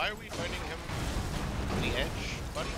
Why are we fighting him on the edge, buddy?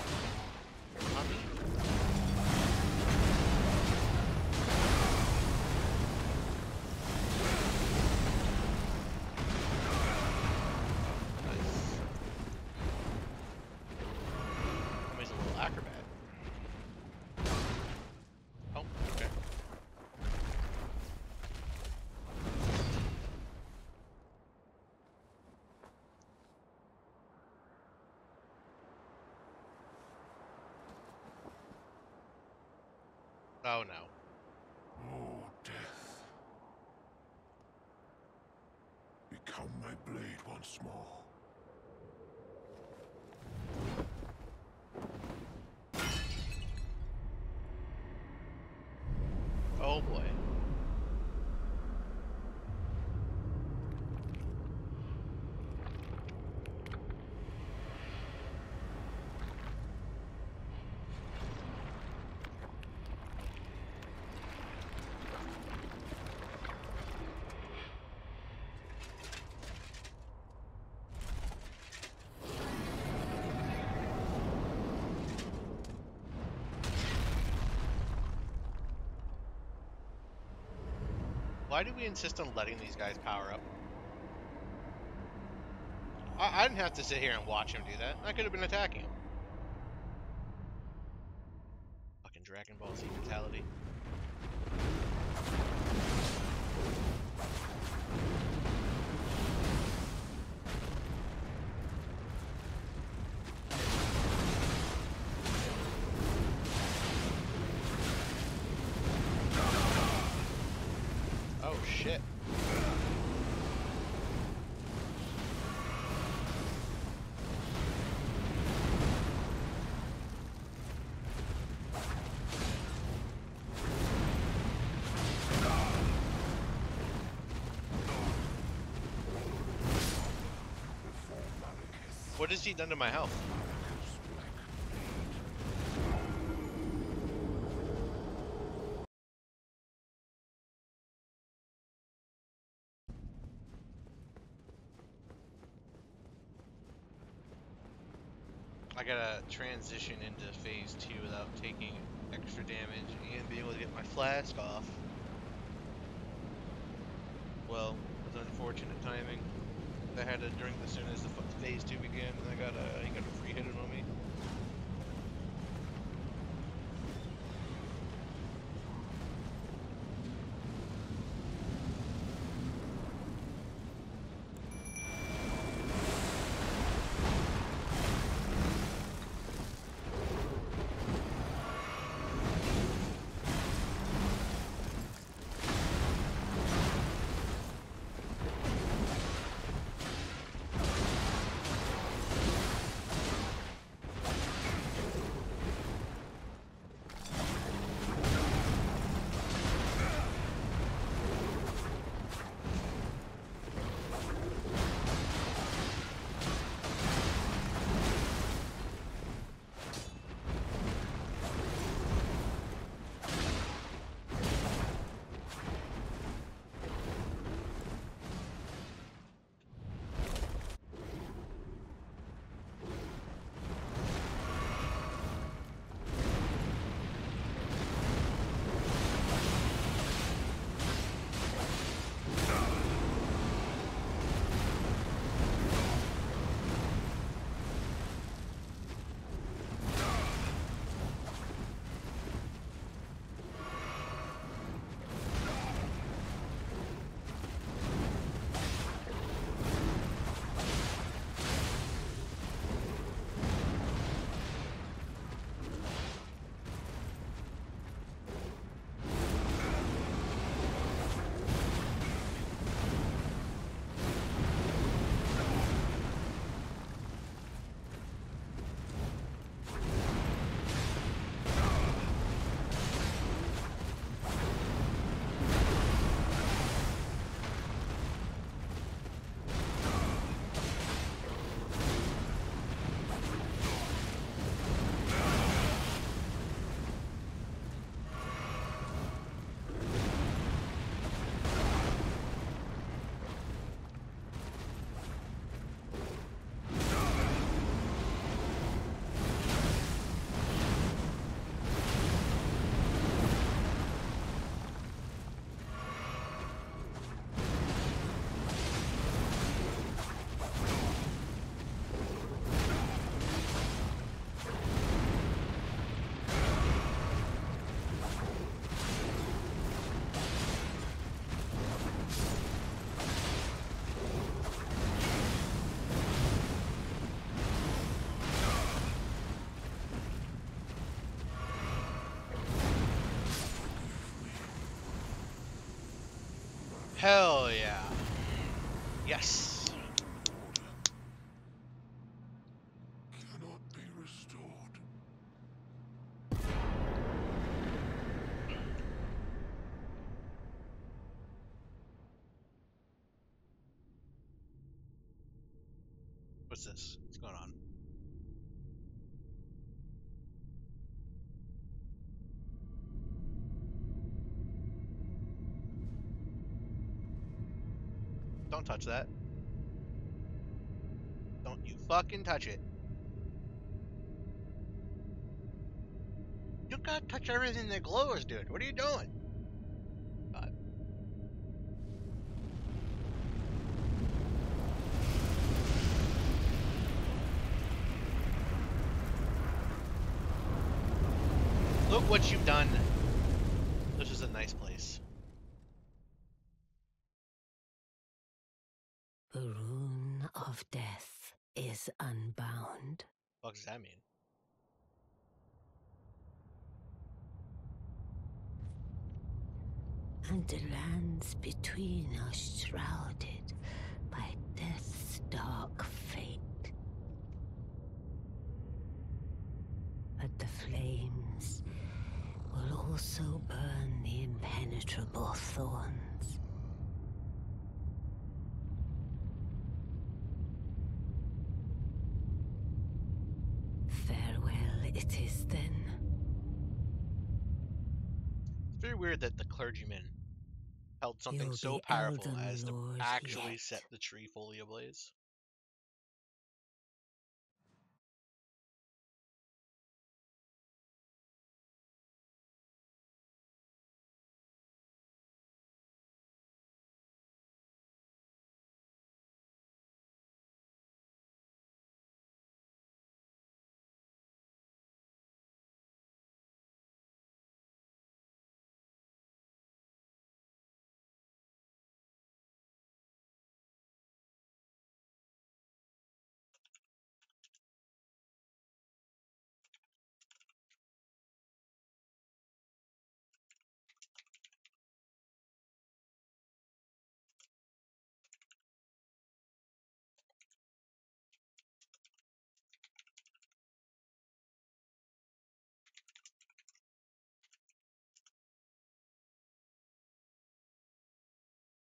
Oh no. Oh, death. Become my blade once more. Oh boy. Why do we insist on letting these guys power up? I, I didn't have to sit here and watch him do that. I could have been attacking him. Fucking Dragon Ball Z mentality. Has he done to my health? I gotta transition into phase two without taking extra damage and be able to get my flask off. Well, with unfortunate timing, I had to drink as soon as the phase two began, and I got a, I got a free hit on me. Hell yeah. Yes. Cannot be restored. What's this? What's going on? Don't touch that. Don't you fucking touch it. You gotta touch everything that glows, dude. What are you doing? Look what you've done. This is a nice place. The rune of death is unbound. What does that mean? and the lands between are shrouded by death's dark fate. But the flames will also burn the impenetrable thorns. It is then. It's very weird that the clergyman held something You'll so powerful as to Lord actually yet. set the tree fully ablaze.